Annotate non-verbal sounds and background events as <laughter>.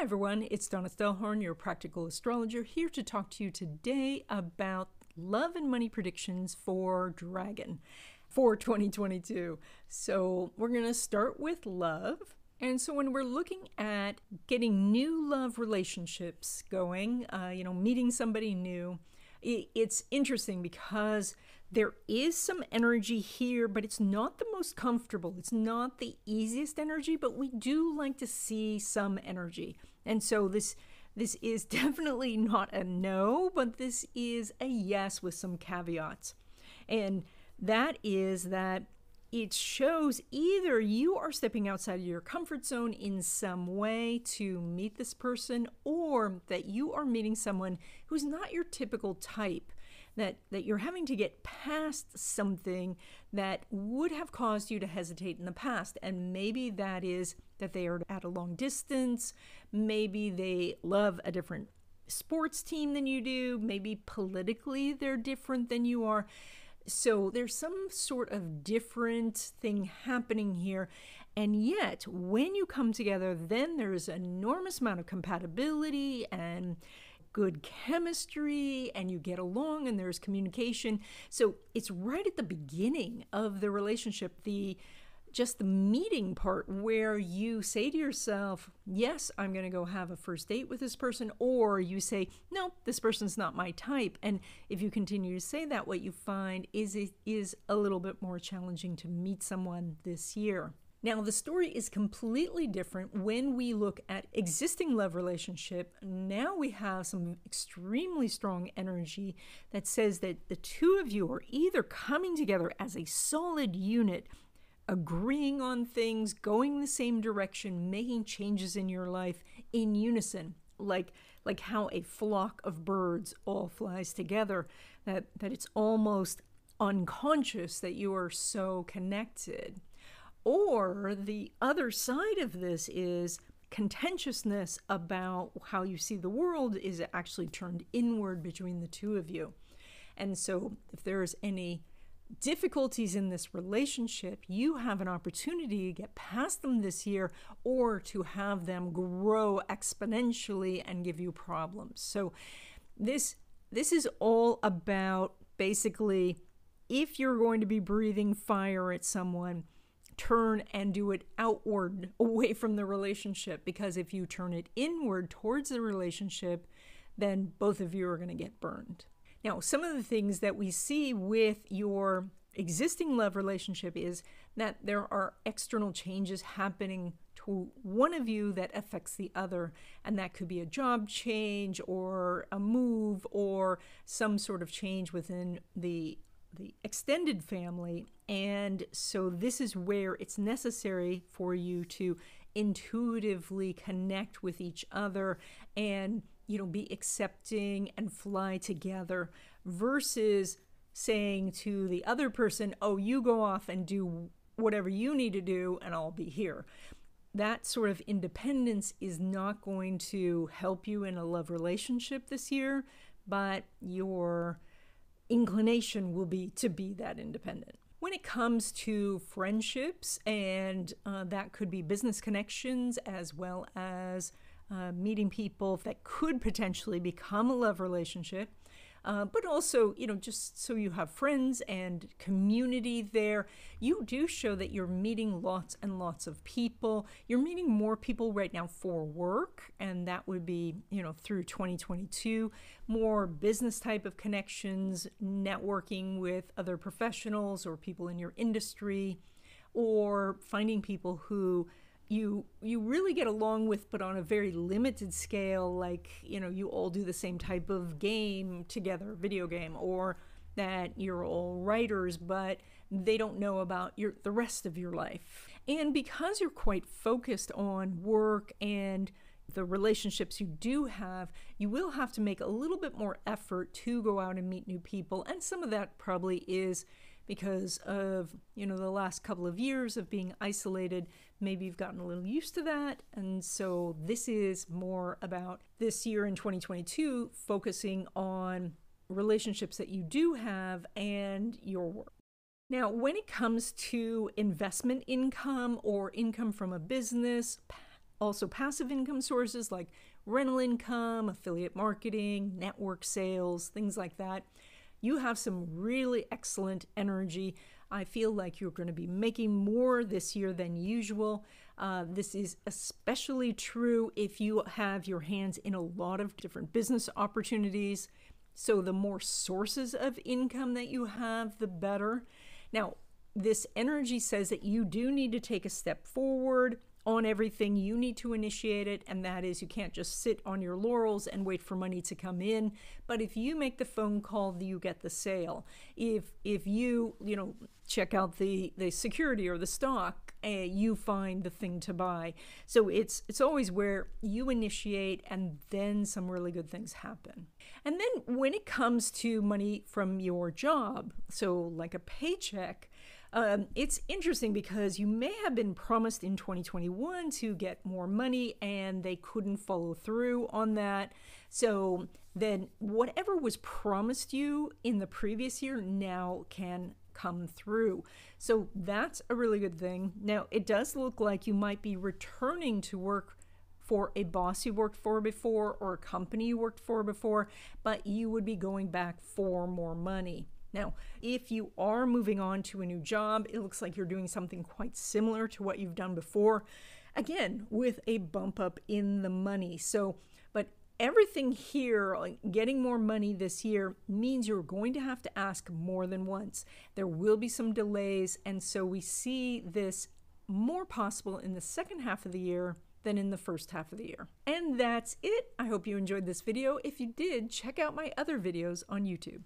Hi everyone, it's Donna Stellhorn, your practical astrologer, here to talk to you today about love and money predictions for Dragon for 2022. So, we're going to start with love. And so, when we're looking at getting new love relationships going, uh, you know, meeting somebody new, it's interesting because there is some energy here, but it's not the most comfortable. It's not the easiest energy, but we do like to see some energy. And so this this is <laughs> definitely not a no, but this is a yes with some caveats. And that is that it shows either you are stepping outside of your comfort zone in some way to meet this person, or that you are meeting someone who's not your typical type that that you're having to get past something that would have caused you to hesitate in the past. And maybe that is that they are at a long distance. Maybe they love a different sports team than you do. Maybe politically they're different than you are so there's some sort of different thing happening here and yet when you come together then there's an enormous amount of compatibility and good chemistry and you get along and there's communication. So it's right at the beginning of the relationship, the just the meeting part where you say to yourself, Yes, I'm going to go have a first date with this person, or you say, No, this person's not my type. And if you continue to say that, what you find is it is a little bit more challenging to meet someone this year. Now, the story is completely different when we look at existing love relationship. Now we have some extremely strong energy that says that the two of you are either coming together as a solid unit, agreeing on things, going the same direction, making changes in your life in unison, like like how a flock of birds all flies together, that, that it's almost unconscious that you are so connected. Or the other side of this is contentiousness about how you see the world is actually turned inward between the two of you. And so, if there's any difficulties in this relationship, you have an opportunity to get past them this year or to have them grow exponentially and give you problems. So, this this is all about basically if you're going to be breathing fire at someone, turn and do it outward <laughs> away from the relationship because if you turn it inward towards the relationship, then both of you are going to get burned. Now, some of the things that we see with your existing love relationship is that there are external changes happening to one of you that affects the other. And that could be a job change or a move or some sort of change within the the extended family. And so this is where it's necessary for you to intuitively connect with each other and you know be accepting and fly together versus saying to the other person, "Oh, you go off and do whatever you need to do and I'll be here." That sort of independence is not going to help you in a love relationship this year, but your inclination will be to be that independent. When it comes to friendships, and uh, that could be business connections as well as uh, meeting people that could potentially become a love relationship, uh, but also, you know, just so you have friends and community there. You do show that you're meeting lots and lots of people. You're meeting more people right now for work, and that would be, you know, through 2022, more business type of connections, networking with other professionals or people in your industry, or finding people who you you really get along with but on a very limited scale like you know you all do the same type of game together video game or that you're all writers but they don't know about your the rest of your life and because you're quite focused on work and the relationships you do have, you will have to make a little bit more effort to go out and meet new people. And some of that probably is because of, you know, the last couple of years of being isolated, maybe you've gotten a little used to that. And so this is more about this year in 2022 focusing on relationships that you do have and your work. Now, when it comes to investment income or income from a business, also passive income sources like rental income, affiliate marketing, network sales, things like that. You have some really excellent energy. I feel like you're going to be making more this year than usual. Uh, this is especially true if you have your hands in a lot of different business opportunities. So, the more sources of income that you have, the better. Now, this energy says that you do need to take a step forward on everything. You need to initiate it, and that is you can't just sit on your laurels and wait for money to come in. But if you make the phone call, you get the sale. If if you you know check out the the security or the stock, uh, you find the thing to buy. So it's it's always where you initiate, and then some really good things happen. And then when it comes to money from your job, so like a paycheck. Um, it's interesting because you may have been promised in 2021 to get more money and they couldn't follow through on that. So then, whatever was promised you in the previous year now can come through. So that's a really good thing. Now, it does look like you might be returning to work for a boss you worked for before or a company you worked for before, but you would be going back for more money. Now, if you are moving on to a new job, it looks like you're doing something quite similar to what you've done before. Again, with a bump up in the money. So, but everything here, like getting more money this year, means you're going to have to ask more than once. There will be some delays, and so we see this more possible in the second half of the year than in the first half of the year. And that's it. I hope you enjoyed this video. If you did, check out my other videos on YouTube.